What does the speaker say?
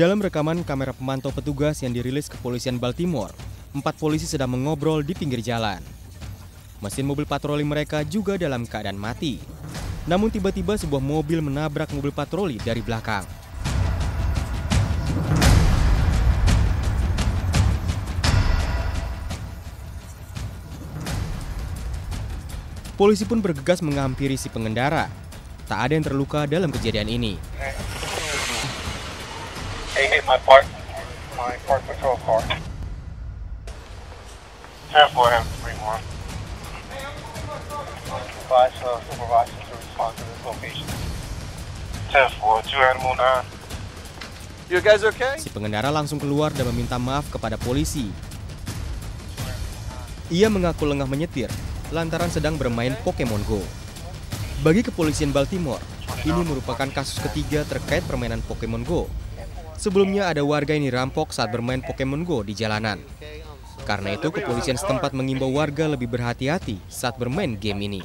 Dalam rekaman kamera pemantau petugas yang dirilis kepolisian Baltimore, empat polisi sedang mengobrol di pinggir jalan. Mesin mobil patroli mereka juga dalam keadaan mati. Namun tiba-tiba sebuah mobil menabrak mobil patroli dari belakang. Polisi pun bergegas menghampiri si pengendara. Tak ada yang terluka dalam kejadian ini. Hey, my park, my park patrol car. 10 4 have 3 1. Advise uh, supervisors to respond to this location. 10 4, 2 animal 9. You guys okay? Si pengendara langsung keluar dan meminta maaf kepada polisi. Ia mengaku lengah menyetir lantaran sedang bermain Pokemon Go. Bagi kepolisian Baltimore, ini merupakan kasus ketiga terkait permainan Pokemon Go. Sebelumnya ada warga yang dirampok saat bermain Pokemon Go di jalanan. Karena itu, kepolisian setempat mengimbau warga lebih berhati-hati saat bermain game ini.